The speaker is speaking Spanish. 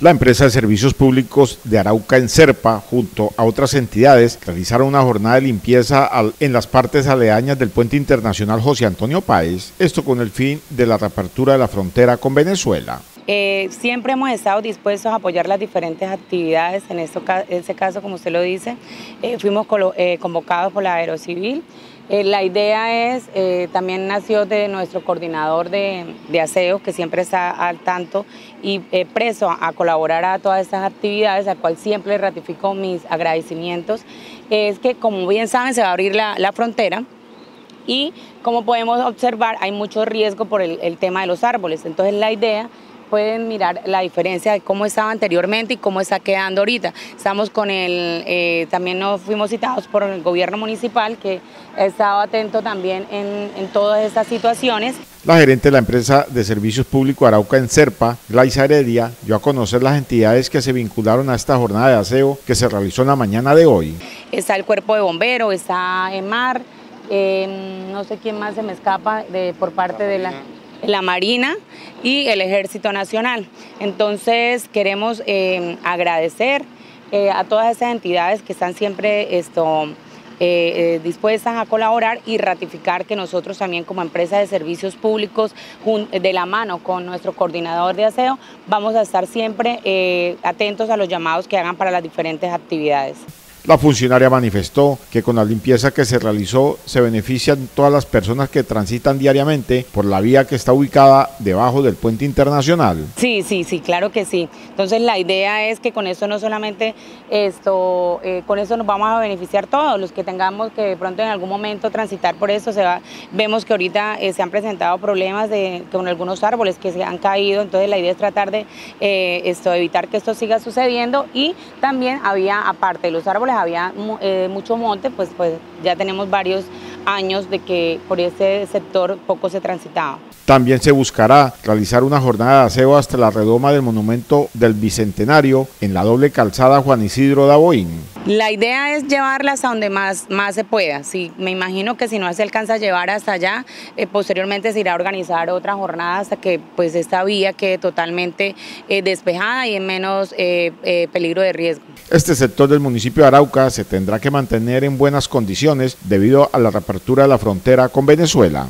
La empresa de servicios públicos de Arauca en Serpa, junto a otras entidades, realizaron una jornada de limpieza en las partes aledañas del puente internacional José Antonio Páez, esto con el fin de la reapertura de la frontera con Venezuela. Eh, siempre hemos estado dispuestos a apoyar las diferentes actividades, en este caso, como usted lo dice, eh, fuimos eh, convocados por la Aerocivil. la idea es, también nació de nuestro coordinador de, aseo, que siempre está al tanto y preso a, colaborar a todas estas actividades, al cual siempre ratifico mis agradecimientos, es que como bien saben se va a abrir la, frontera, y como podemos observar hay mucho riesgo por el, el, tema de los árboles. Entonces la idea pueden mirar la diferencia de cómo estaba anteriormente y cómo está quedando ahorita. Estamos con el, eh, también nos fuimos citados por el gobierno municipal que ha estado atento también en, en todas estas situaciones. La gerente de la empresa de servicios públicos Arauca en Serpa, Glaisa Heredia, dio a conocer las entidades que se vincularon a esta jornada de aseo que se realizó en la mañana de hoy. Está el cuerpo de bomberos, está EMAR, eh, no sé quién más se me escapa de, por parte de la la Marina y el Ejército Nacional. Entonces queremos eh, agradecer eh, a todas esas entidades que están siempre esto, eh, dispuestas a colaborar y ratificar que nosotros también como empresa de servicios públicos, de la mano con nuestro coordinador de aseo, vamos a estar siempre atentos a los llamados que hagan para las diferentes actividades. La funcionaria manifestó que con la limpieza que se realizó se benefician todas las personas que transitan diariamente por la vía que está ubicada debajo del puente internacional. Sí, sí, sí, claro que sí. Entonces la idea es que con eso no solamente esto, eh, con eso nos vamos a beneficiar todos, los que tengamos que de pronto en algún momento transitar por eso, se va, vemos que ahorita eh, se han presentado problemas de, con algunos árboles que se han caído, entonces la idea es tratar de eh, esto, evitar que esto siga sucediendo y también había, aparte los árboles, había eh, mucho monte, pues, pues ya tenemos varios años de que por ese sector poco se transitaba. También se buscará realizar una jornada de aseo hasta la redoma del monumento del Bicentenario en la doble calzada Juan Isidro Daboín. La idea es llevarlas a donde más, más se pueda. Sí, me imagino que si no se alcanza a llevar hasta allá, eh, posteriormente se irá a organizar otra jornada hasta que pues esta vía quede totalmente eh, despejada y en menos eh, peligro de riesgo. Este sector del municipio de Arauca se tendrá que mantener en buenas condiciones debido a la reapertura de la frontera con Venezuela.